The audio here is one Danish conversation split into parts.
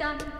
Them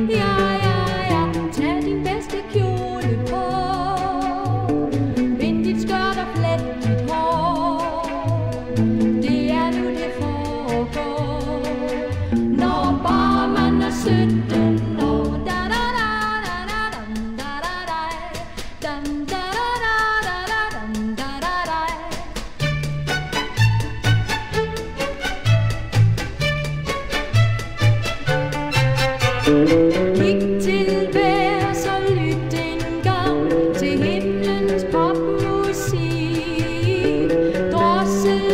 Det er nu det foregår. Når bare man er 17 år. Da, da, da, da, da, da, da, da. Da, da, da, da, da, da, da, da. Kig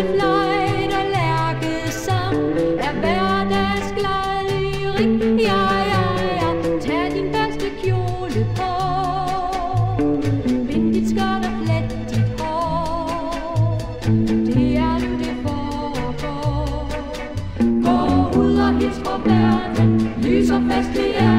Drosselfløjt og lærkesang er hverdagsglad lyrik. Ja, ja, ja, tag din bedste kjole på. Bind dit skørt og flet dit hår. Det er nu det foregår. Gå ud og hils på verden, lys og fest i hjerten,